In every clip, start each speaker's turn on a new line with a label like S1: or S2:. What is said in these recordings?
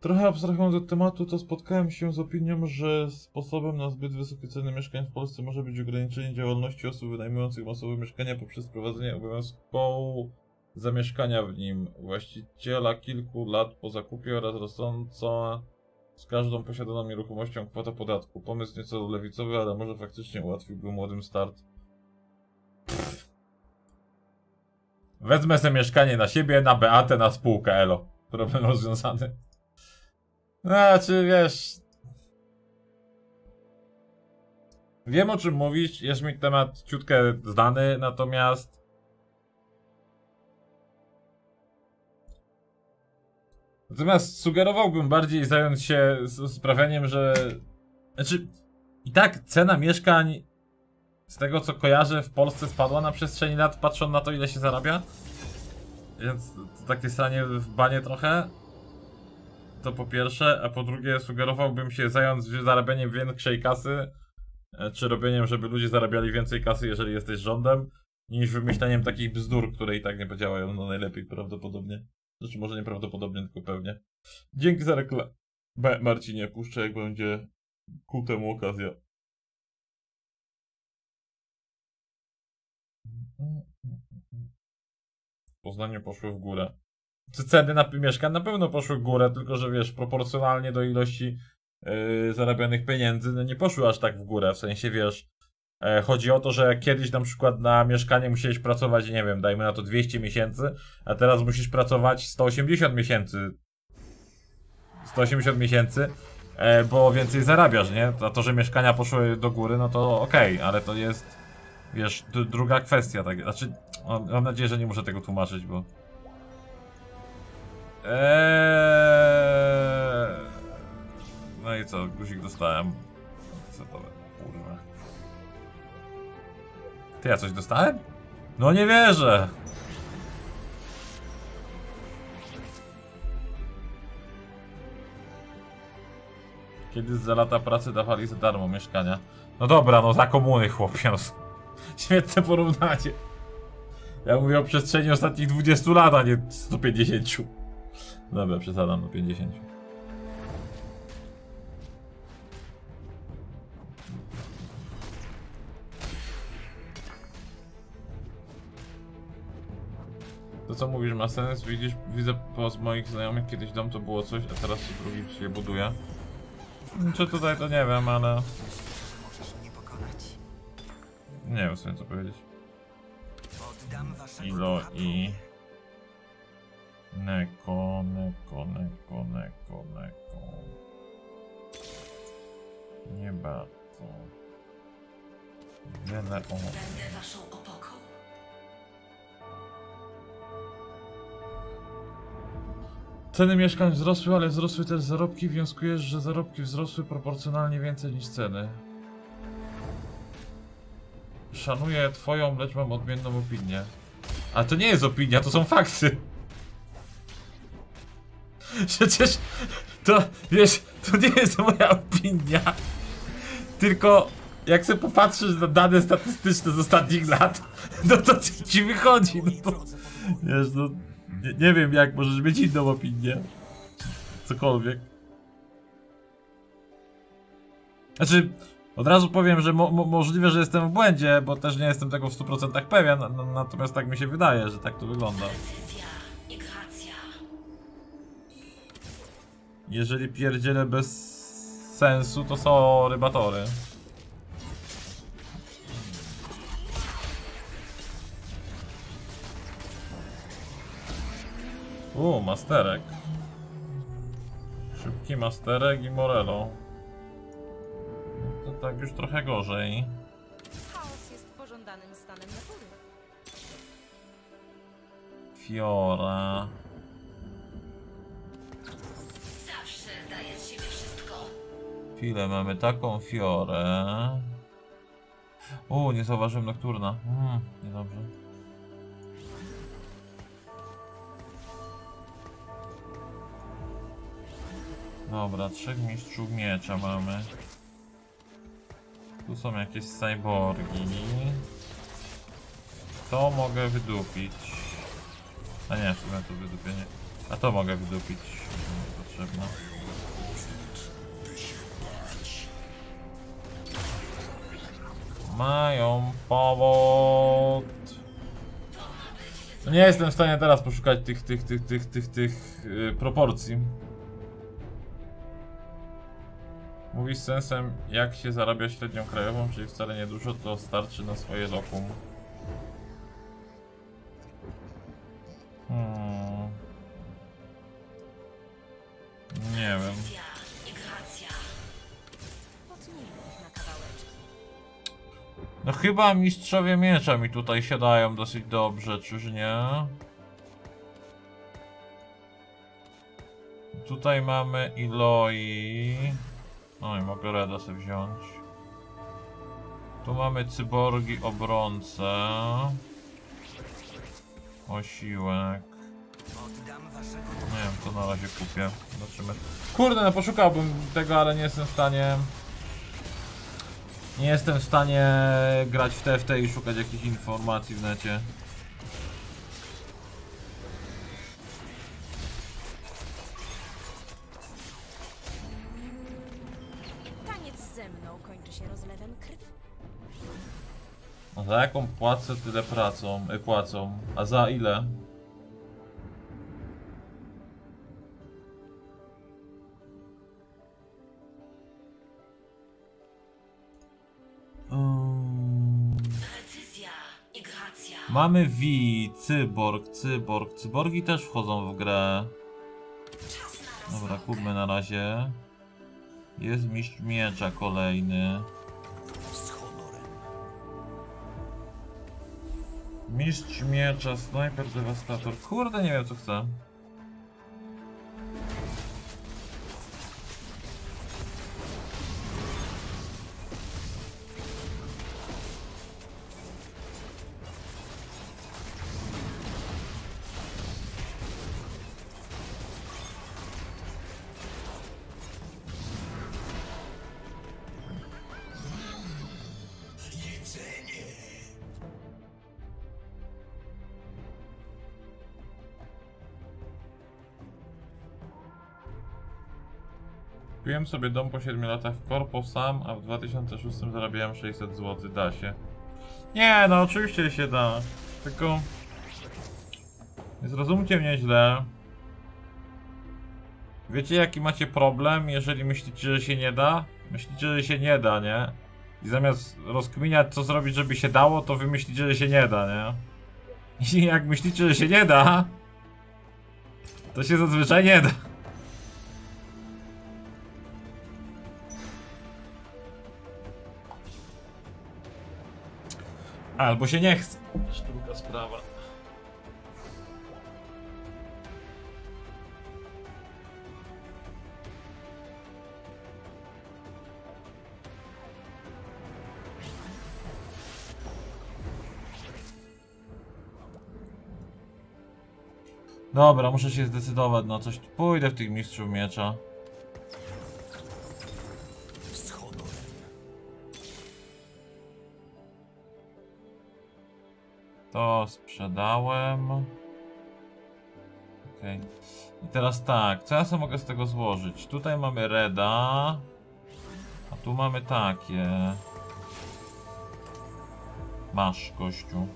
S1: Trochę abstrahując od tematu, to spotkałem się z opinią, że sposobem na zbyt wysokie ceny mieszkań w Polsce może być ograniczenie działalności osób wynajmujących masowe mieszkania poprzez wprowadzenie obowiązku zamieszkania w nim właściciela kilku lat po zakupie oraz rosnąca z każdą posiadaną nieruchomością kwota podatku. Pomysł nieco lewicowy, ale może faktycznie ułatwiłby młodym start. Wezmę sobie mieszkanie na siebie, na Beatę, na spółkę, elo. Problem rozwiązany. Znaczy, wiesz... Wiem o czym mówisz, jest mi temat ciutkę znany, natomiast... Natomiast sugerowałbym bardziej zająć się sprawieniem, że... Znaczy, i tak cena mieszkań, z tego co kojarzę, w Polsce spadła na przestrzeni lat, patrząc na to ile się zarabia. Więc takie stanie w banie trochę. To po pierwsze, a po drugie sugerowałbym się zająć zarabianiem większej kasy, e, czy robieniem, żeby ludzie zarabiali więcej kasy, jeżeli jesteś rządem, niż wymyślaniem takich bzdur, które i tak nie podziałają no najlepiej prawdopodobnie. Znaczy może nieprawdopodobnie, tylko pewnie. Dzięki za reklamę. Marcinie, puszczę jak będzie ku temu okazja. W Poznaniu poszły w górę. Czy ceny na mieszkań na pewno poszły w górę, tylko że wiesz, proporcjonalnie do ilości yy, zarabianych pieniędzy, no nie poszły aż tak w górę, w sensie wiesz, e, chodzi o to, że kiedyś na przykład na mieszkanie musiałeś pracować, nie wiem, dajmy na to 200 miesięcy, a teraz musisz pracować 180 miesięcy. 180 miesięcy, e, bo więcej zarabiasz, nie? A to, że mieszkania poszły do góry, no to okej, ale to jest, wiesz, druga kwestia, tak, znaczy, mam nadzieję, że nie muszę tego tłumaczyć, bo... Eee... No i co, guzik dostałem. To kurwa. Ty, ja coś dostałem? No nie wierzę! Kiedy za lata pracy dawali za darmo mieszkania. No dobra, no za komuny chłopie. No. Świetne porównanie. Ja mówię o przestrzeni ostatnich 20 lat, a nie 150. Dobra, przesadzam do 50. To co mówisz ma sens? Widzisz, widzę po moich znajomych kiedyś dom to było coś, a teraz się drugi się buduje. Czy tutaj to nie wiem, ale... Nie wiem w sumie co powiedzieć. Ilo i... Neko, neko, neko, neko, neko. Nie bardzo. Wiele o...
S2: Będę waszą opoką.
S1: Ceny mieszkań wzrosły, ale wzrosły też zarobki. Wnioskujesz, że zarobki wzrosły proporcjonalnie więcej niż ceny. Szanuję twoją, lecz mam odmienną opinię. A to nie jest opinia, to są fakty. Przecież to, wiesz, to nie jest moja opinia. Tylko jak sobie popatrzysz na dane statystyczne z ostatnich lat, no to ci- ci wychodzi. No to, wiesz, no, nie, nie wiem jak możesz mieć inną opinię. Cokolwiek. Znaczy, od razu powiem, że mo mo możliwe, że jestem w błędzie, bo też nie jestem tego w 100% pewien, natomiast tak mi się wydaje, że tak to wygląda. Jeżeli pierdzielę bez sensu, to są rybatory. U, masterek. Szybki masterek i Morello. No to tak już trochę gorzej.
S3: Chaos jest pożądanym stanem natury.
S1: Fiora. Chwilę, mamy taką fiorę. U, nie zauważyłem nokturna. Hmm, niedobrze. Dobra, trzech mistrzów miecza mamy. Tu są jakieś cyborgi. To mogę wydupić. A nie, w sumie to wydupienie. A to mogę wydupić. To Mają powód. Nie jestem w stanie teraz poszukać tych, tych, tych, tych, tych, tych yy, proporcji. Mówisz sensem, jak się zarabia średnią krajową, czyli wcale nie dużo, to starczy na swoje lokum. Hmm. Nie wiem. No chyba mistrzowie miecza mi tutaj siadają dosyć dobrze, czyż nie? Tutaj mamy Iloi. No i mogę Reda sobie wziąć. Tu mamy cyborgi obrońcę. Osiłek. Nie wiem, to na razie kupię. Zobaczymy. Kurde, no poszukałbym tego, ale nie jestem w stanie. Nie jestem w stanie grać w TFT i szukać jakichś informacji w necie.
S3: Taniec ze mną kończy się rozlewem krwi.
S1: A za jaką płacę tyle pracą, y, płacą? A za ile? Mamy V, cyborg, cyborg. Cyborgi też wchodzą w grę. Dobra, kupmy na razie. Jest mistrz miecza kolejny. Mistrz miecza, snajper, dewastator. Kurde, nie wiem co chcę. Kupiłem sobie dom po 7 latach w korpo sam, a w 2006 zarabiałem 600 zł. Da się. Nie, no oczywiście się da. Tylko... Nie zrozumcie mnie źle. Wiecie jaki macie problem, jeżeli myślicie, że się nie da? Myślicie, że się nie da, nie? I zamiast rozkminiać co zrobić, żeby się dało, to wy myślicie, że się nie da, nie? I jak myślicie, że się nie da, to się zazwyczaj nie da. Albo się nie chce. Też druga sprawa. Dobra, muszę się zdecydować na coś. Pójdę w tych mistrzów miecza. To sprzedałem. Okej. I teraz tak, co ja sobie mogę z tego złożyć? Tutaj mamy Reda. A tu mamy takie. Masz, gościu.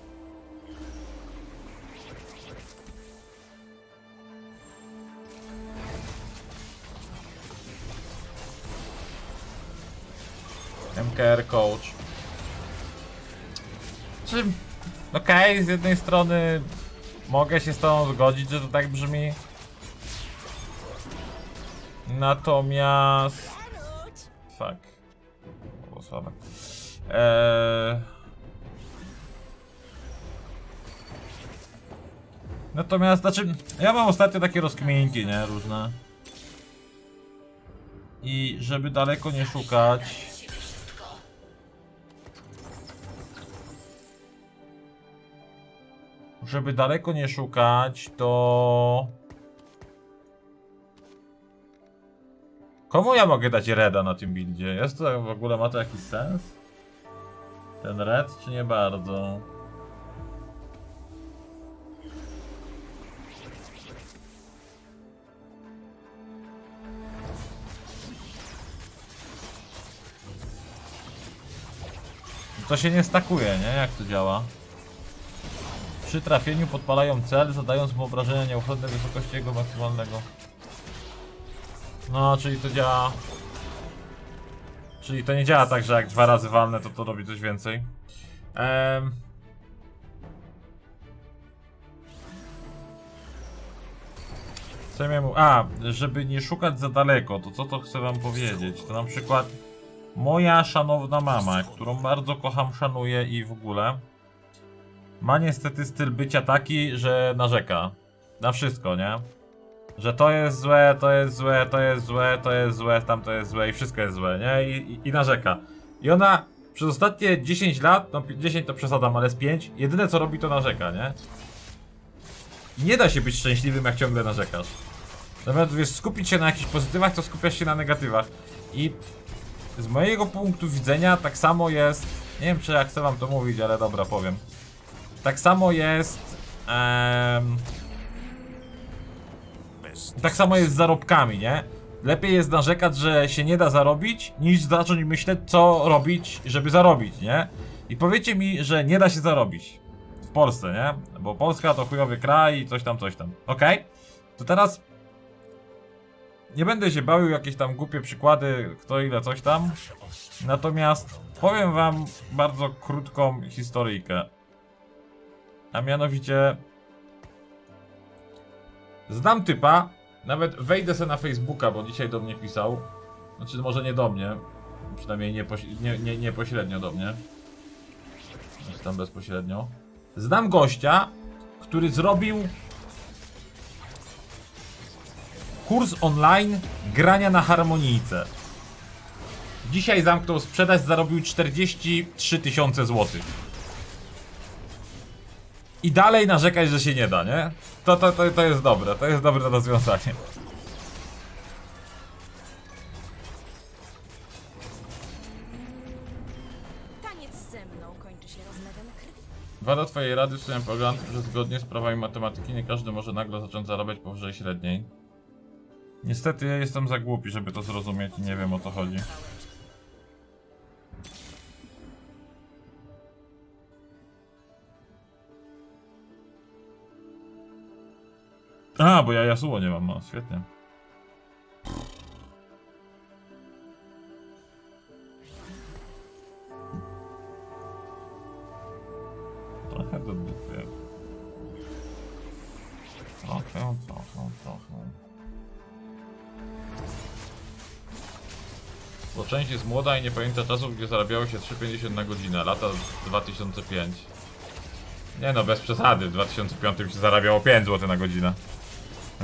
S1: MKR Coach. Czy Okej, z jednej strony mogę się z tobą zgodzić, że to tak brzmi. Natomiast... Fuck. Było słabe. Eee... Natomiast, znaczy, ja mam ostatnio takie rozkminki, nie, różne. I żeby daleko nie szukać, żeby daleko nie szukać, to... Komu ja mogę dać reda na tym buildzie? Jest to w ogóle, ma to jakiś sens? Ten red, czy nie bardzo? To się nie stakuje, nie? Jak to działa? Przy trafieniu podpalają cel, zadając mu obrażenia nieuchronne wysokości jego maksymalnego. No, czyli to działa... Czyli to nie działa tak, że jak dwa razy walne, to to robi coś więcej. Ehm... Co ja miałem... A, żeby nie szukać za daleko, to co to chcę wam powiedzieć? To na przykład moja szanowna mama, którą bardzo kocham, szanuję i w ogóle ma niestety styl bycia taki, że narzeka na wszystko, nie? Że to jest złe, to jest złe, to jest złe, to jest złe, tam to jest złe i wszystko jest złe, nie? I, i, i narzeka. I ona przez ostatnie 10 lat, no 10 to przesadam, ale z 5, jedyne co robi to narzeka, nie? Nie da się być szczęśliwym jak ciągle narzekasz. Zamiast wiesz, skupić się na jakichś pozytywach, to skupiasz się na negatywach. I z mojego punktu widzenia tak samo jest. Nie wiem czy ja chcę wam to mówić, ale dobra, powiem. Tak samo jest. tak samo jest z zarobkami, nie? Lepiej jest narzekać, że się nie da zarobić, niż zacząć myśleć, co robić, żeby zarobić, nie? I powiecie mi, że nie da się zarobić. W Polsce, nie? Bo Polska to chujowy kraj i coś tam, coś tam. Okej? To teraz. Nie będę się bawił jakieś tam głupie przykłady, kto ile coś tam. Natomiast powiem wam bardzo krótką historyjkę. A mianowicie. Znam typa, nawet wejdę sobie na Facebooka, bo dzisiaj do mnie pisał. Znaczy, może nie do mnie. Przynajmniej nie, poś- nie, nie, nie pośrednio do mnie. Znaczy tam bezpośrednio. Znam gościa, który zrobił kurs online grania na harmonijce. Dzisiaj zamknął sprzedaż, zarobił 43 tysiące złotych. I dalej narzekać, że się nie da, nie? To, to, to, to jest dobre, to jest dobre rozwiązanie.
S3: Taniec ze mną kończy się rozlewem krwi.
S1: Wada twojej rady w swoim pogląd, że zgodnie z prawami matematyki nie każdy może nagle zacząć zarabiać powyżej średniej. Niestety ja jestem za głupi, żeby to zrozumieć i nie wiem o co chodzi. A, bo ja Yasuo nie mam, no świetnie. Trochę do dupy. Trochę, trochę, trochę. Bo część jest młoda i nie pamięta czasów, gdzie zarabiało się 3,50 na godzinę, lata 2005. Nie no, bez przesady, w 2005 się zarabiało 5 zł na godzinę.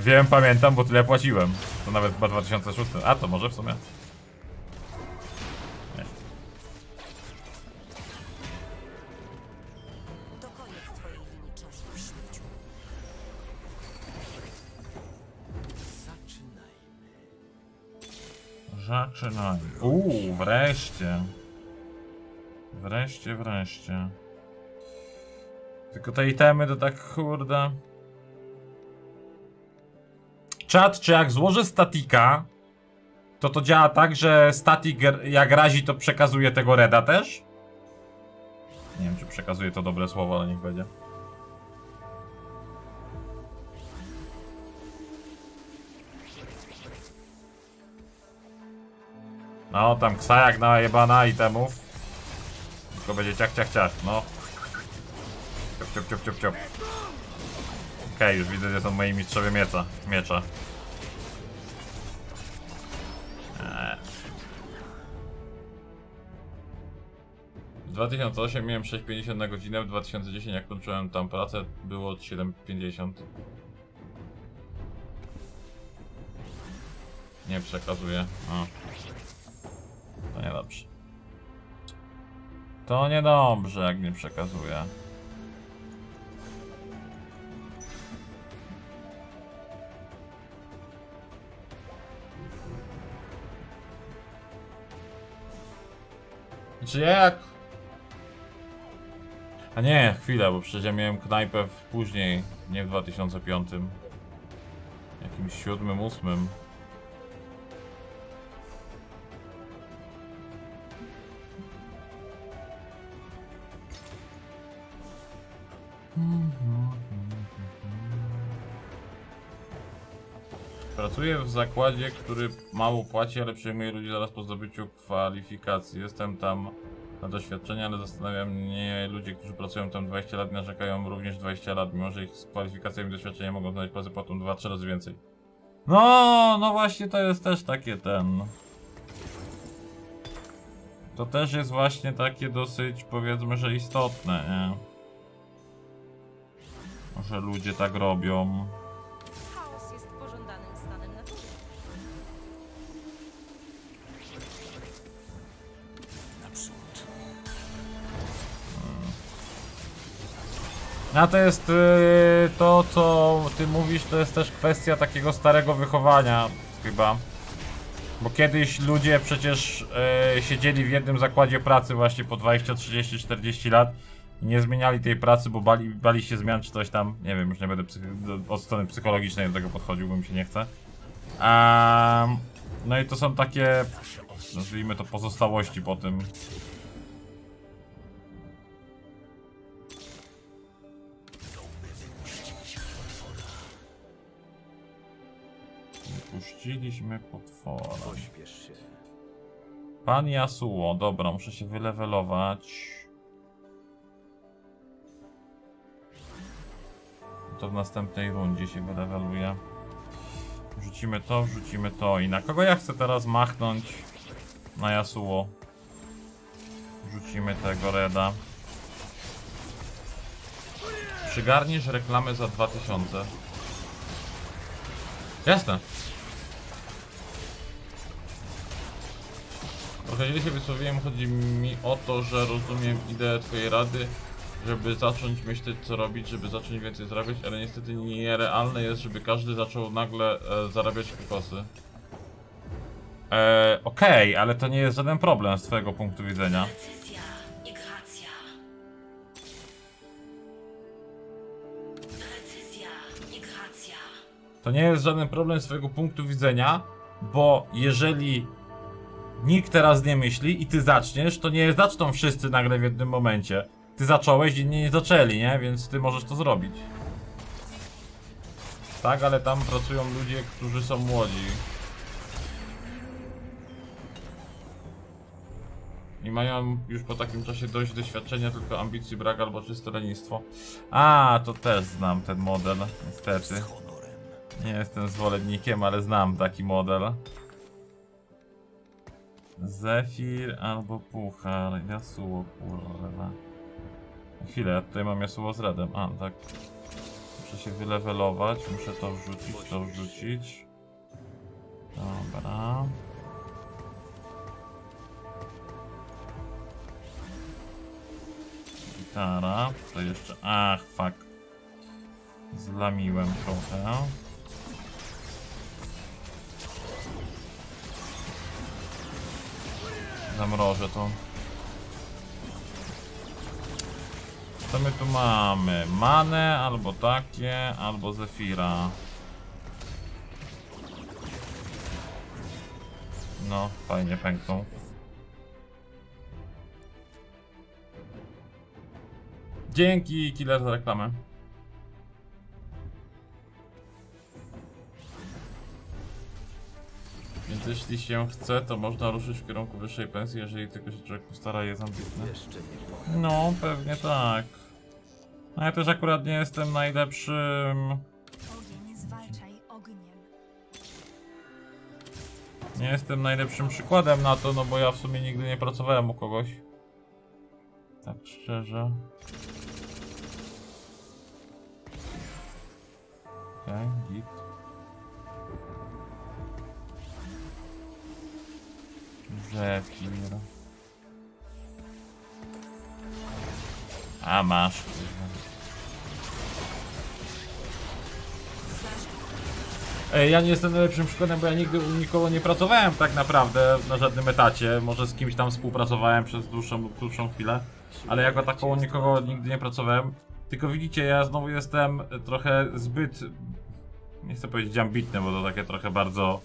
S1: Wiem, pamiętam, bo tyle płaciłem. To nawet chyba 2006. A, to może w sumie. Nie.
S4: Zaczynajmy.
S1: Uuu, wreszcie. Wreszcie, wreszcie. Tylko te itemy to tak kurde. Czat, czy jak złożę statika, to to działa tak, że statik jak razi to przekazuje tego reda też? Nie wiem, czy przekazuje to dobre słowo, ale niech będzie. No, tam ksajak najebana itemów. Tylko będzie ciach, ciach, ciach, no. Ciop, ciop, ciop, ciop, ciop. Okej, już widzę, że są moi mistrzowie mieca, miecza. Eee. W 2008 miałem 6,50 na godzinę, w 2010 jak kończyłem tam pracę było 7,50. Nie przekazuję. O. To niedobrze. To niedobrze, jak nie przekazuje. Czy ja jak... A nie, chwilę, bo przecież ja miałem knajpę w później, nie w 2005. Jakimś siódmym, ósmym. Pracuję w zakładzie, który mało płaci, ale przyjmuje ludzi zaraz po zdobyciu kwalifikacji. Jestem tam na doświadczenie, ale zastanawiam mnie, ludzie, którzy pracują tam 20 lat, narzekają również 20 lat, mimo że ich z kwalifikacjami i doświadczeniem mogą znaleźć pracę potem 2-3 razy więcej. No, no właśnie to jest też takie ten... To też jest właśnie takie dosyć, powiedzmy, że istotne, nie? Że ludzie tak robią. A to jest yy, to, co ty mówisz, to jest też kwestia takiego starego wychowania, chyba. Bo kiedyś ludzie przecież yy, siedzieli w jednym zakładzie pracy właśnie po 20, 30, 40 lat i nie zmieniali tej pracy, bo bali, bali się zmian czy coś tam. Nie wiem, już nie będę od strony psychologicznej do tego podchodził, bo mi się nie chce. Em, no i to są takie, nazwijmy to pozostałości po tym. Puściliśmy potwora.
S4: Pośpiesz się.
S1: Pan Yasuo, dobra, muszę się wylewelować. To w następnej rundzie się wyleweluje. Rzucimy to, wrzucimy to i na kogo ja chcę teraz machnąć? Na Yasuo. Rzucimy tego Reda. Przygarniesz reklamę za 2000. Jasne. Trochę źle się wysłowiłem, chodzi mi o to, że rozumiem ideę twojej rady, żeby zacząć myśleć co robić, żeby zacząć więcej zarabiać, ale niestety nierealne jest, żeby każdy zaczął nagle e, zarabiać kokosy. E, Okej, ale to nie jest żaden problem z twojego punktu widzenia.
S2: Precyzja i gracja. Precyzja i gracja.
S1: To nie jest żaden problem z twojego punktu widzenia, bo jeżeli nikt teraz nie myśli i ty zaczniesz, to nie zaczną wszyscy nagle w jednym momencie. Ty zacząłeś, inni nie zaczęli, nie? Więc ty możesz to zrobić. Tak, ale tam pracują ludzie, którzy są młodzi. I mają już po takim czasie dość doświadczenia, tylko ambicji brak albo czyste lenistwo. A, to też znam ten model, niestety. Nie jestem zwolennikiem, ale znam taki model. Zefir albo Puchar. Yasuo, kurwa. Chwilę, ja tutaj mam Yasuo z Redem. A, tak. Muszę się wylewelować, muszę to wrzucić, to wrzucić. Dobra. Gitara. To jeszcze... Ach, fuck. Zlamiłem trochę. Zamrożę to. Co my tu mamy? Manę, albo takie, albo Zefira. No, fajnie pękną. Dzięki, Killer, za reklamę. Jeśli się chce, to można ruszyć w kierunku wyższej pensji, jeżeli tylko się człowiek postara i jest ambitny.
S4: Jeszcze nie pora.
S1: No, pewnie tak. No ja też akurat nie jestem najlepszym. Nie jestem najlepszym przykładem na to, no bo ja w sumie nigdy nie pracowałem u kogoś. Tak szczerze. Okej, okay, git. Zefir. A masz. Ej, ja nie jestem najlepszym przykładem, bo ja nigdy u nikogo nie pracowałem tak naprawdę na żadnym etacie. Może z kimś tam współpracowałem przez dłuższą lub krótszą chwilę, ale jako taką nikogo nigdy nie pracowałem. Tylko widzicie, ja znowu jestem trochę zbyt, nie chcę powiedzieć ambitny, bo to takie trochę bardzo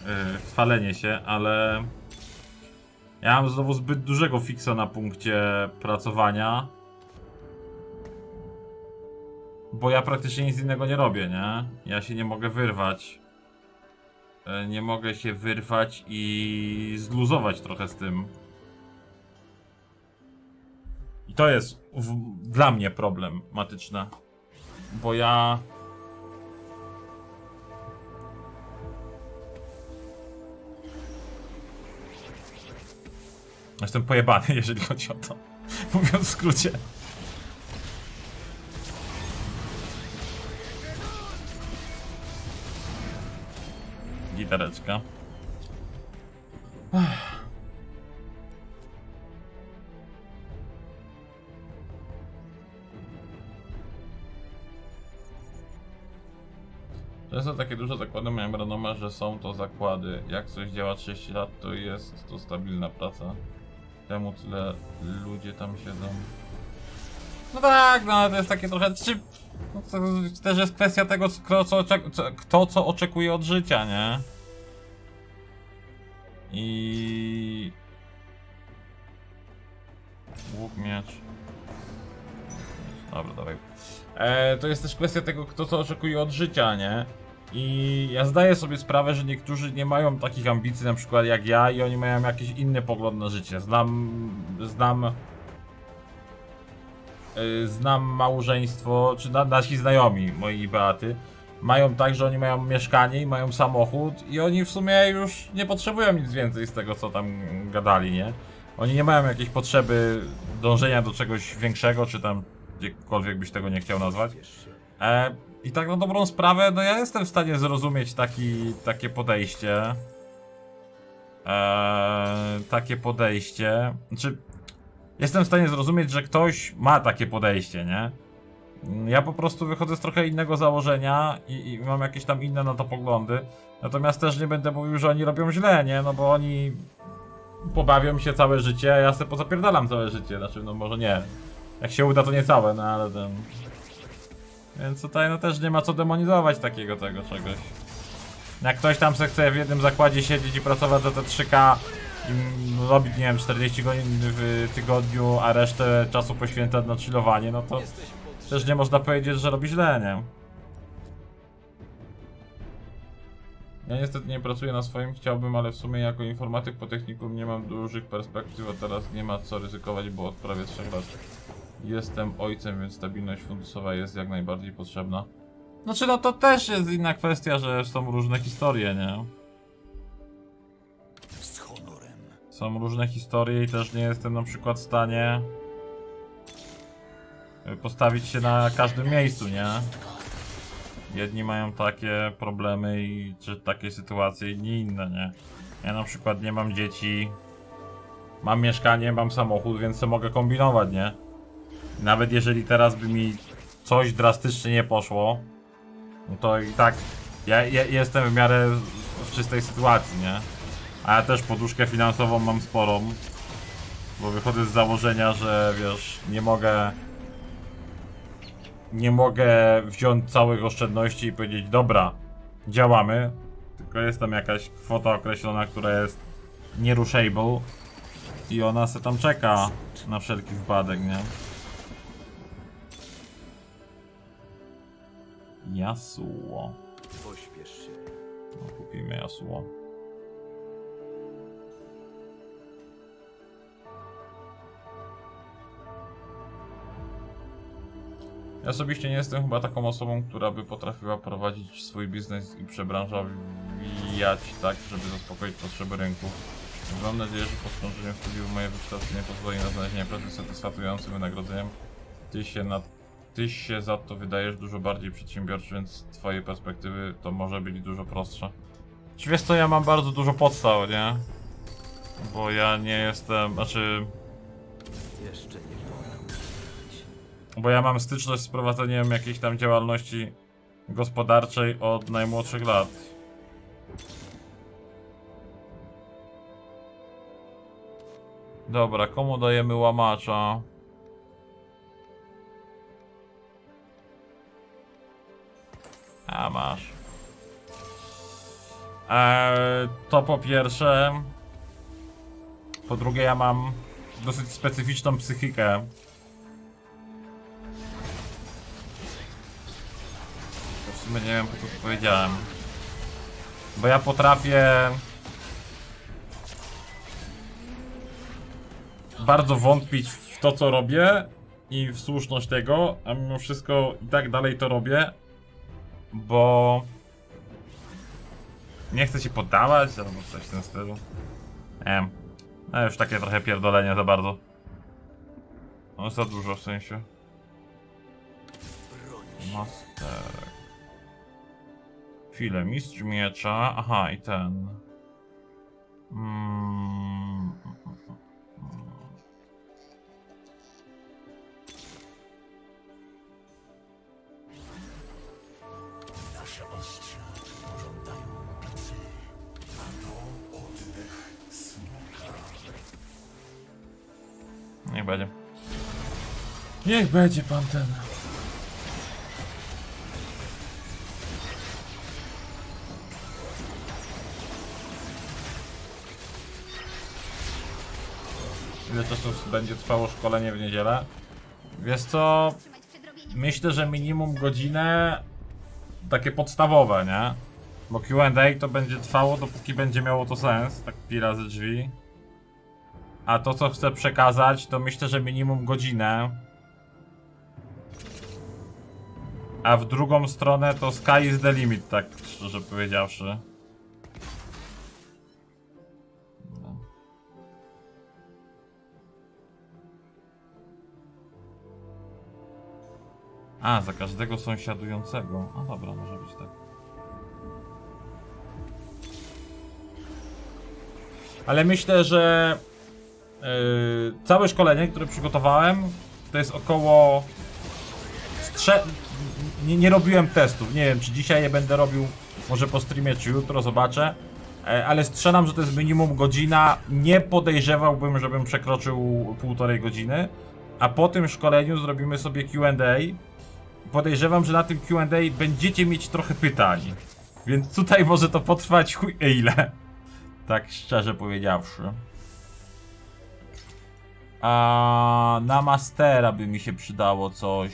S1: yy, chwalenie się, ale ja mam znowu zbyt dużego fiksa na punkcie pracowania. Bo ja praktycznie nic innego nie robię, nie? Ja się nie mogę wyrwać. E, Nie mogę się wyrwać i zluzować trochę z tym. I to jest w, dla mnie problematyczne. Bo ja. Jestem pojebany, jeżeli chodzi o to. Mówiąc w skrócie. Gitareczka. Często takie duże zakłady mają renomę, że są to zakłady. Jak coś działa 30 lat, to jest to stabilna praca. Temu tyle ludzie tam siedzą. No tak, no to jest takie trochę. Czy, no to też jest kwestia tego, kto co, kto co oczekuje od życia, nie? I. Łuk miecz. Dobra, dawaj. E, to jest też kwestia tego, kto co oczekuje od życia, nie? I ja zdaję sobie sprawę, że niektórzy nie mają takich ambicji na przykład jak ja i oni mają jakiś inny pogląd na życie. Znam, znam, y, znam małżeństwo, czy na, nasi znajomi, moi Beaty, mają tak, że oni mają mieszkanie i mają samochód i oni w sumie już nie potrzebują nic więcej z tego, co tam gadali, nie? Oni nie mają jakiejś potrzeby dążenia do czegoś większego, czy tam gdziekolwiek byś tego nie chciał nazwać. E, I tak na dobrą sprawę, no ja jestem w stanie zrozumieć taki, takie podejście. E, takie podejście. Znaczy, jestem w stanie zrozumieć, że ktoś ma takie podejście, nie? Ja po prostu wychodzę z trochę innego założenia i, i mam jakieś tam inne na to poglądy. Natomiast też nie będę mówił, że oni robią źle, nie? No bo oni pobawią się całe życie, a ja sobie pozapierdalam całe życie. Znaczy, no może nie. Jak się uda, to nie całe, no ale ten... Więc tutaj no też nie ma co demonizować takiego tego czegoś. Jak ktoś tam se chce w jednym zakładzie siedzieć i pracować za te 3K i robić, nie wiem, 40 godzin w tygodniu, a resztę czasu poświęca na chillowanie, no to też nie można powiedzieć, że robi źle, nie? Ja niestety nie pracuję na swoim, chciałbym, ale w sumie jako informatyk po technikum nie mam dużych perspektyw, a teraz nie ma co ryzykować, bo od prawie 3 lat jestem ojcem, więc stabilność fundusowa jest jak najbardziej potrzebna. Znaczy no to też jest inna kwestia, że są różne historie, nie?
S4: Z honorem.
S1: Są różne historie i też nie jestem na przykład w stanie y, postawić się na każdym miejscu, nie? Jedni mają takie problemy i czy takie sytuacje, inni inne, nie? Ja na przykład nie mam dzieci, mam mieszkanie, mam samochód, więc to mogę kombinować, nie? Nawet jeżeli teraz by mi coś drastycznie nie poszło, no to i tak ja, ja jestem w miarę w czystej sytuacji, nie? A ja też poduszkę finansową mam sporą, bo wychodzę z założenia, że wiesz, nie mogę nie mogę wziąć całych oszczędności i powiedzieć, dobra, działamy, tylko jest tam jakaś kwota określona, która jest nierushable i ona se tam czeka na wszelki wypadek, nie? Yasuo.
S4: Pośpiesz się.
S1: No, kupimy Yasuo. Ja osobiście nie jestem chyba taką osobą, która by potrafiła prowadzić swój biznes i przebranżawiać tak, żeby zaspokoić potrzeby rynku. Mam nadzieję, że po skończeniu studiów moje wykształcenie pozwoli na znalezienie pracy satysfakcjonującym wynagrodzeniem. Ty się, na, ty się za to wydajesz dużo bardziej przedsiębiorczy, więc z twojej perspektywy to może być dużo prostsze. Czy wiesz co, ja mam bardzo dużo podstaw, nie? Bo ja nie jestem, znaczy...
S4: Jeszcze nie.
S1: Bo ja mam styczność z prowadzeniem jakiejś tam działalności gospodarczej od najmłodszych lat. Dobra, komu dajemy łamacza? A masz. Eee, to po pierwsze. Po drugie, ja mam dosyć specyficzną psychikę. sumie nie wiem po co to powiedziałem. Bo ja potrafię... Bardzo wątpić w to co robię i w słuszność tego, a mimo wszystko i tak dalej to robię, bo... Nie chcę się poddawać, albo coś w tym stylu. Nie wiem. No już takie trochę pierdolenie za bardzo. No za dużo w sensie. Master. Chwilę, mistrz miecza. Aha, i ten. Mm. Będzie. Niech będzie pan ten. Ile czasu będzie trwało szkolenie w niedzielę? Wiesz co? Myślę, że minimum godzinę takie podstawowe, nie? Bo Q&A to będzie trwało dopóki będzie miało to sens, tak pi razy drzwi. A to co chcę przekazać to myślę, że minimum godzinę. A w drugą stronę to sky is the limit, tak szczerze powiedziawszy. A, za każdego sąsiadującego. No dobra, może być tak. Ale myślę, że całe szkolenie, które przygotowałem, to jest około. Strze nie, nie robiłem testów. Nie wiem, czy dzisiaj je będę robił. Może po streamie, czy jutro, zobaczę. E, ale strzelam, że to jest minimum godzina. Nie podejrzewałbym, żebym przekroczył półtorej godziny. A po tym szkoleniu zrobimy sobie QA. Podejrzewam, że na tym QA będziecie mieć trochę pytań. Więc tutaj może to potrwać chuj ile. Tak szczerze powiedziawszy. A na mastera by mi się przydało coś.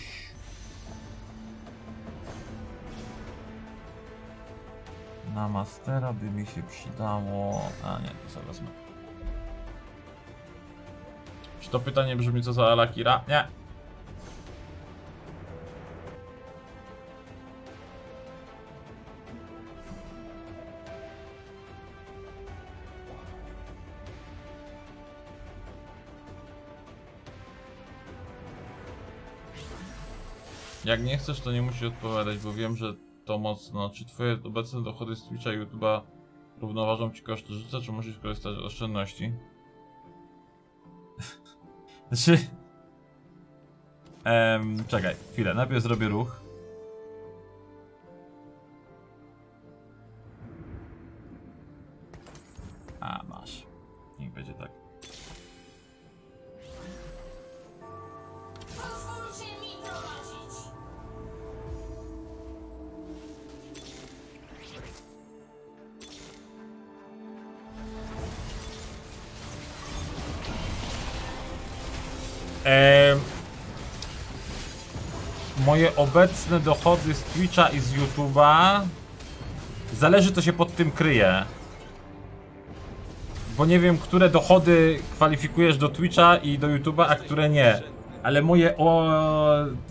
S1: Na mastera by mi się przydało. A nie, to sobie wezmę. Czy to pytanie brzmi co za Alakira? Nie. Jak nie chcesz, to nie musisz odpowiadać, bo wiem, że to mocno. Czy twoje obecne dochody z Twitcha i YouTube'a równoważą ci koszty życia, czy musisz korzystać z oszczędności? znaczy... Czekaj, chwilę, najpierw zrobię ruch. Moje obecne dochody z Twitcha i z YouTube'a zależy to się pod tym kryje. Bo nie wiem, które dochody kwalifikujesz do Twitcha i do YouTube'a, a które nie. Ale moje o,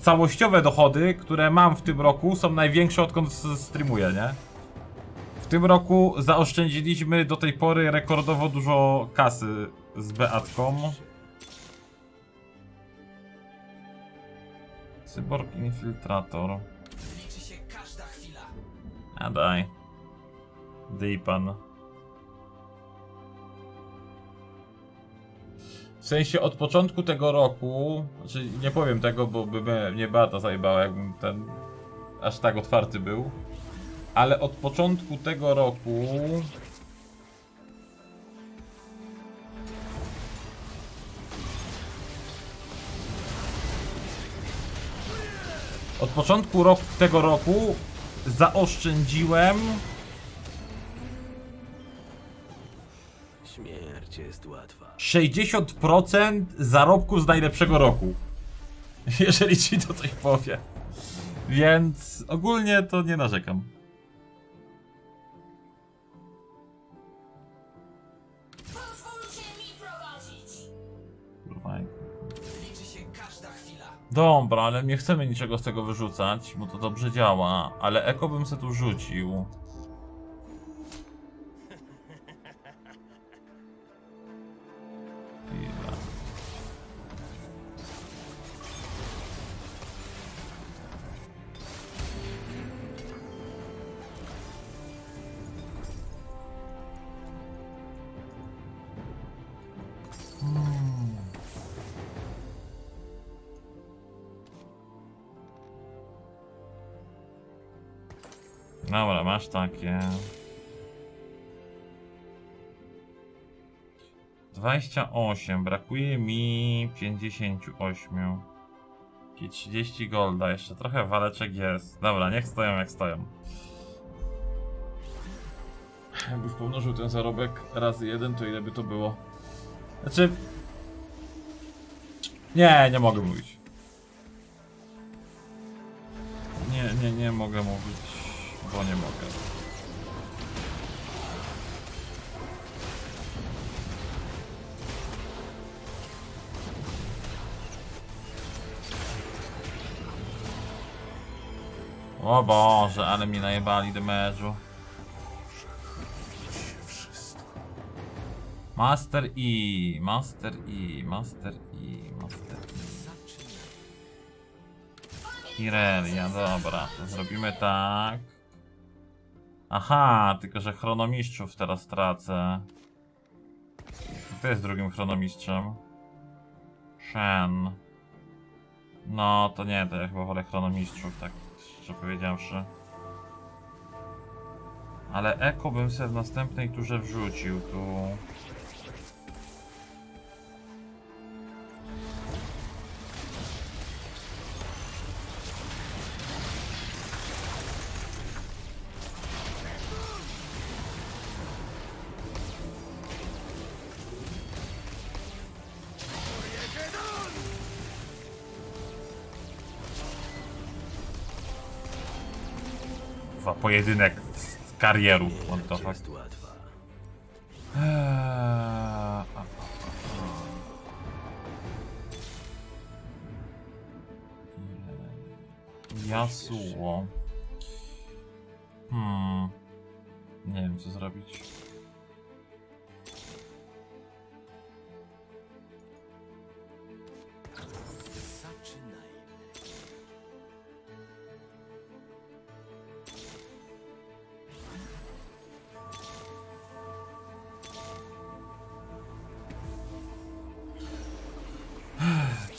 S1: całościowe dochody, które mam w tym roku, są największe odkąd streamuję, nie? W tym roku zaoszczędziliśmy do tej pory rekordowo dużo kasy z Beatką. Cyborg Infiltrator.
S5: Liczy się każda chwila.
S1: A daj. Dej pan. W sensie od początku tego roku, znaczy nie powiem tego, bo by mnie Beata zajebała, jakbym ten aż tak otwarty był. Ale od początku tego roku Od początku roku, tego roku zaoszczędziłem
S4: Śmierć jest łatwa.
S1: 60% zarobków z najlepszego roku. Jeżeli ci to coś powie. Więc ogólnie to nie narzekam. Dobra, ale nie chcemy niczego z tego wyrzucać, bo to dobrze działa. Ale eko bym se tu rzucił. Masz takie. 28, brakuje mi 58. I 30 golda, jeszcze trochę waleczek jest. Dobra, niech stoją jak stoją. Jakbyś pomnożył ten zarobek razy jeden, to ile by to było? Znaczy... Nie, nie mogę mówić. Nie, nie, nie mogę mówić, bo nie mogę. O Boże, ale mi najebali damage'u. Master E, Master E, Master E, Master. Irelia, dobra, zrobimy tak. Aha, tylko że chronomistrzów teraz tracę. Kto jest drugim chronomistrzem? Shen. No, to nie, to ja chyba wolę chronomistrzów, tak szczerze powiedziawszy. Ale eko bym sobie w następnej turze wrzucił tu. Pojedynek z karieru. What the fuck. Eee. Yasuo.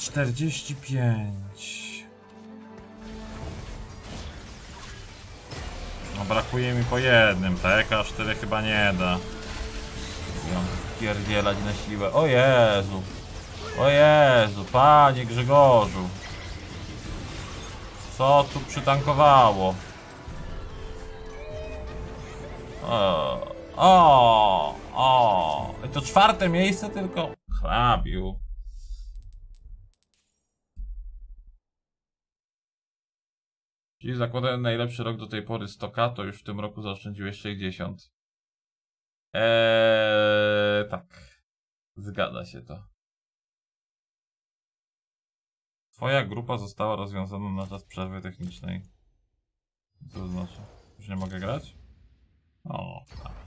S1: 45. No brakuje mi po jednym, TK4 chyba nie da. Mam pierdzielać na siłę. O Jezu. O Jezu, panie Grzegorzu. Co tu przytankowało? O, o, o. I to czwarte miejsce tylko. Hrabiu. Zakładając najlepszy rok do tej pory stoka, to już w tym roku zaoszczędziłeś 60. Eee, tak. Zgadza się to. Twoja grupa została rozwiązana na czas przerwy technicznej. Co to znaczy? Już nie mogę grać? O, tak.